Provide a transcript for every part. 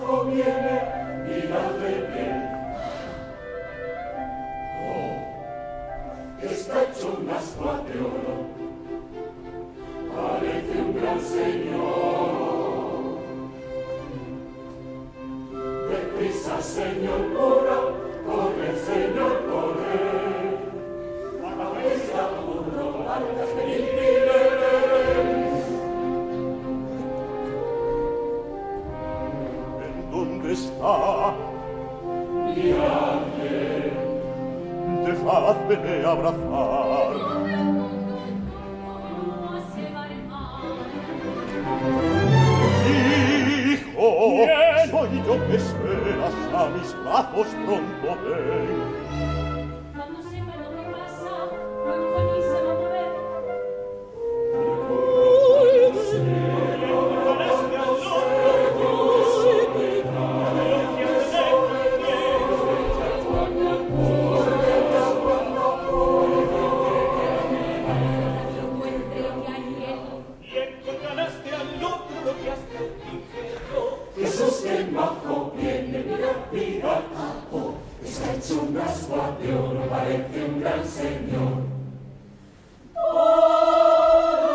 conviene y las de bien. Oh, está hecho un asco de parece un gran señor. Deprisa, señor, cura, corre, señor. sta te dejadme abrazar Hijo, soy yo que esperas a mis brazos pronto ven Pascua de oro parece un gran señor. Ora,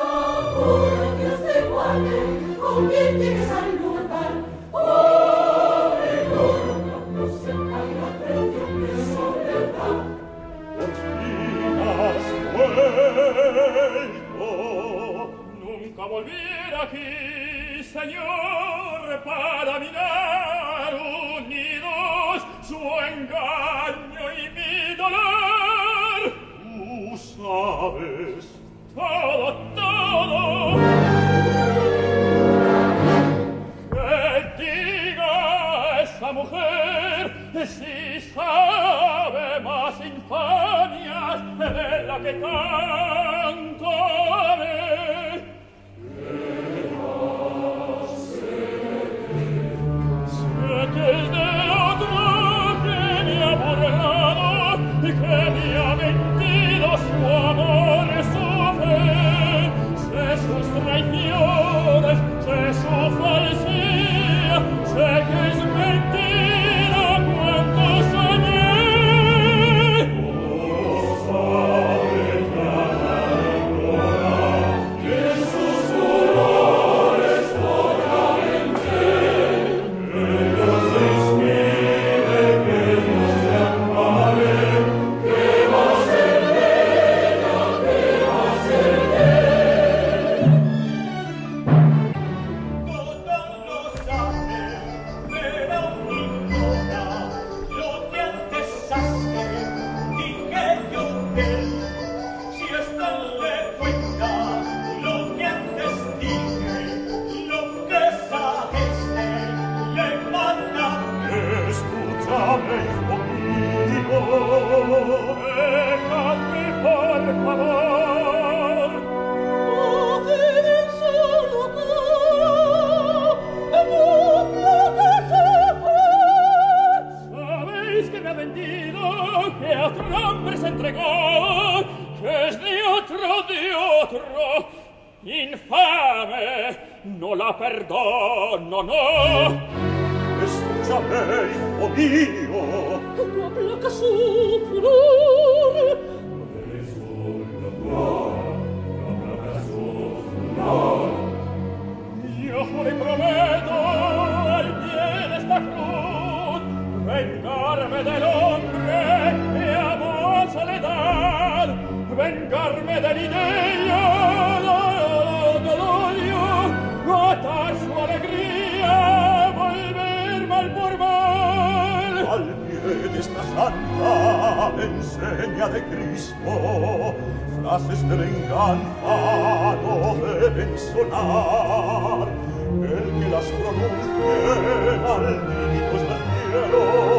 ora, Dios te guarde, con quien llegues al lugar. Ora, ora, cuando se caiga traición de soledad. Digas, vuelvo, nunca volver aquí, Señor, para mirar un niño suo engagno i mi doler tu sabes todo todo. Que diga esa mujer si sabe más infamias de la que tal. scontro infame non la perdono no. Escucha me hijo oh mio tua placa su Ah, la insegna de Cristo, frases que vengan no deben sonar, el que las pronuncie malditos del cielo,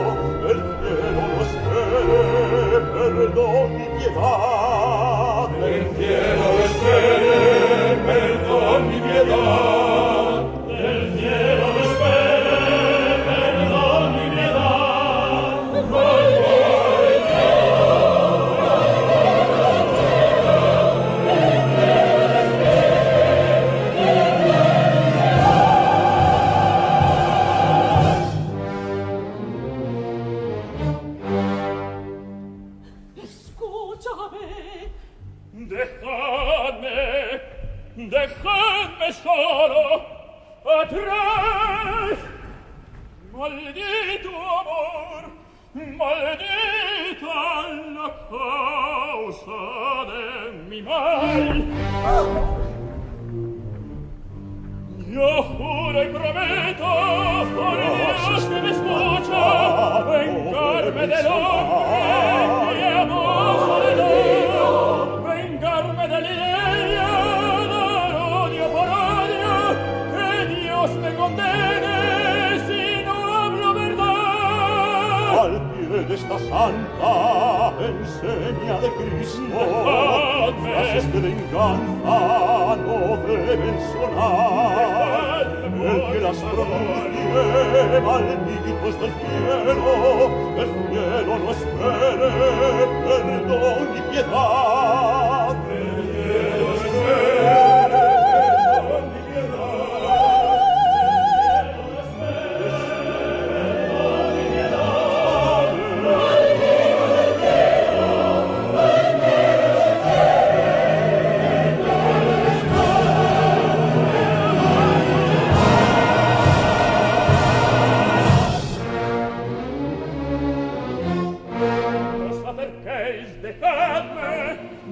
dejadme, dejadme solo, atrás. Maldito amor, maldita la causa de mi mal. Yo juro prometo, por Dios que me escucha, vengarme de lo santa enseña de Cristo. Frases que de encanza no deben sonar. El que las pronuncie malditos del cielo el cielo no espere perdón y piedad.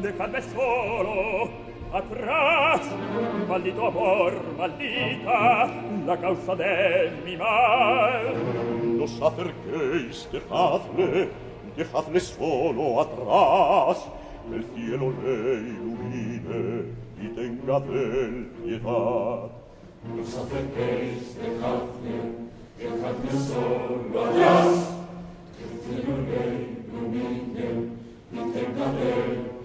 ne cadde solo atrás maldito amor maldita la causa del mi mal. Lo sacergeis dejadle dejadle solo atrás el cielo le ilumine y tenga del piedad lo sacergeis dejadle dejadle solo atrás el cielo le ilumine y tenga del